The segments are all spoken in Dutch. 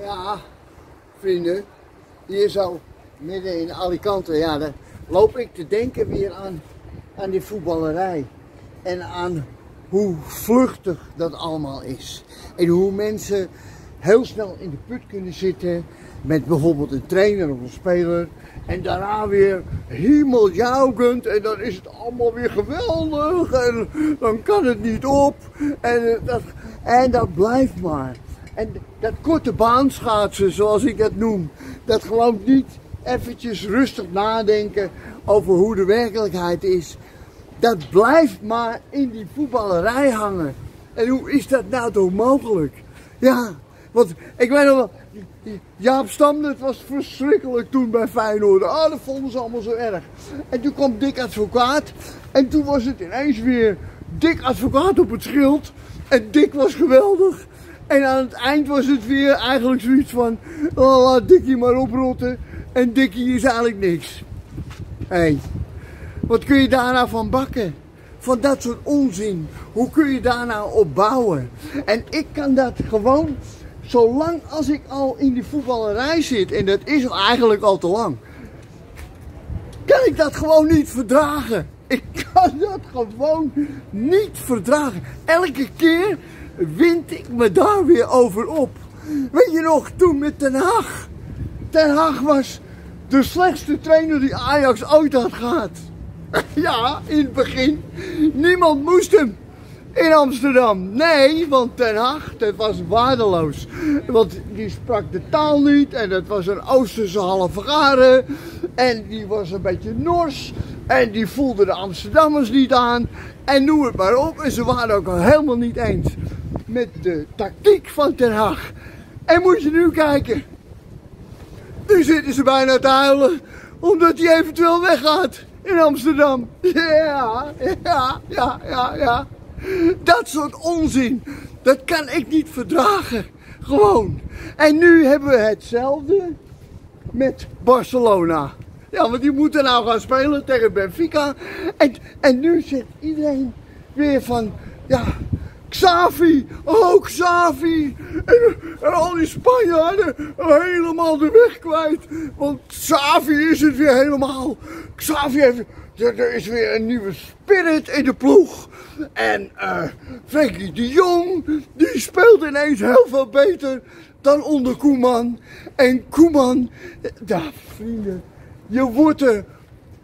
Ja, vrienden, hier zo midden in Alicante, ja, loop ik te denken weer aan, aan die voetballerij. En aan hoe vluchtig dat allemaal is. En hoe mensen heel snel in de put kunnen zitten met bijvoorbeeld een trainer of een speler. En daarna weer hemeljaugend en dan is het allemaal weer geweldig en dan kan het niet op. En eh, dat, en dat blijft maar. En dat korte baanschaatsen, zoals ik dat noem, dat gewoon niet eventjes rustig nadenken over hoe de werkelijkheid is. Dat blijft maar in die voetballerij hangen. En hoe is dat nou toch mogelijk? Ja, want ik weet nog wel, Jaap Stam, was verschrikkelijk toen bij Feyenoord. Ah, dat vonden ze allemaal zo erg. En toen kwam Dick Advocaat. En toen was het ineens weer Dick Advocaat op het schild. En Dick was geweldig. En aan het eind was het weer eigenlijk zoiets van, oh, laat Dickie maar oprotten. En Dickie is eigenlijk niks. Hé, hey, wat kun je daar nou van bakken? Van dat soort onzin. Hoe kun je daar nou op bouwen? En ik kan dat gewoon, zolang als ik al in die voetballerij zit, en dat is eigenlijk al te lang, kan ik dat gewoon niet verdragen. Ik kan dat gewoon niet verdragen. Elke keer wind ik me daar weer over op. Weet je nog, toen met Den Haag. Den Haag was de slechtste trainer die Ajax ooit had gehad. Ja, in het begin. Niemand moest hem in Amsterdam. Nee, want Den Haag, dat was waardeloos. Want die sprak de taal niet en dat was een Oosterse halve garen. En die was een beetje nors. En die voelde de Amsterdammers niet aan. En noem het maar op. En ze waren ook al helemaal niet eens met de tactiek van Den Haag. En moet je nu kijken. Nu zitten ze bijna te huilen. Omdat hij eventueel weggaat in Amsterdam. Ja, ja, ja, ja, ja. Dat soort onzin. Dat kan ik niet verdragen. Gewoon. En nu hebben we hetzelfde met Barcelona. Ja, want die moeten nou gaan spelen tegen Benfica. En, en nu zegt iedereen weer van, ja, Xavi, oh Xavi. En, en, al die Spanjaarden helemaal de weg kwijt. Want Xavi is het weer helemaal. Xavi heeft, er is weer een nieuwe spirit in de ploeg. En uh, Frenkie de Jong, die speelt ineens heel veel beter dan onder Koeman. En Koeman, ja vrienden, je wordt er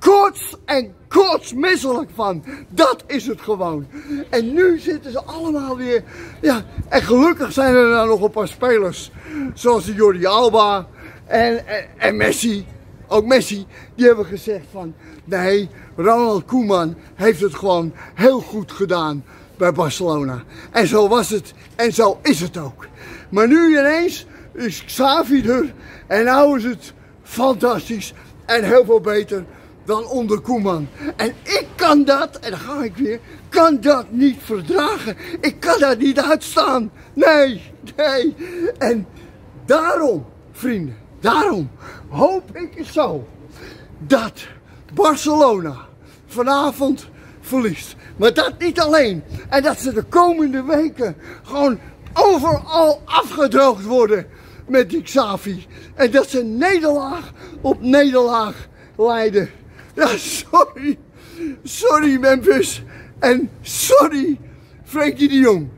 kots en kotsmisselijk van. Dat is het gewoon. En nu zitten ze allemaal weer. Ja, en gelukkig zijn er dan nog een paar spelers. Zoals Jordi Alba en, en, en Messi. Ook Messi. Die hebben gezegd van. Nee, Ronald Koeman heeft het gewoon heel goed gedaan bij Barcelona. En zo was het. En zo is het ook. Maar nu ineens is Xavi er. En nou is het fantastisch. En heel veel beter dan onder Koeman. En ik kan dat, en dan ga ik weer, kan dat niet verdragen. Ik kan dat niet uitstaan. Nee, nee. En daarom, vrienden, daarom hoop ik zo dat Barcelona vanavond verliest. Maar dat niet alleen. En dat ze de komende weken gewoon overal afgedroogd worden met die Xavi. En dat ze nederlaag op nederlaag leiden. Ja, sorry. Sorry Memphis. En sorry Frankie de Jong.